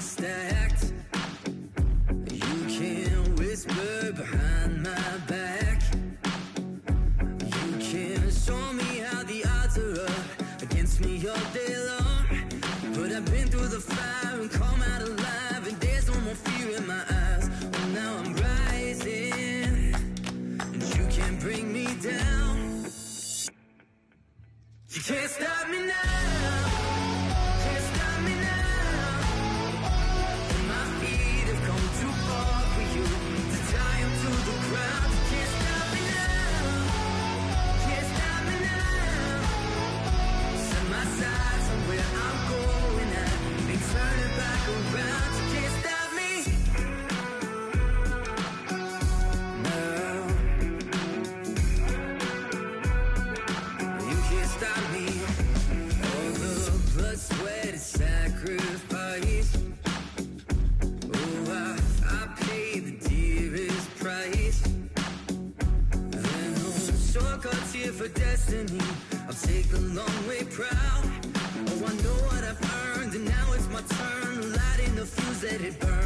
stacked. You can whisper behind my back. You can show me how the odds are up against me all day long. But I've been through the fire and come out alive, and there's no more fear in my eyes. Now I'm rising, and you can't bring me down. You can't stop me. here for destiny. I'll take the long way proud. Oh, I know what I've earned, and now it's my turn. Lighting the fuse, let it burn.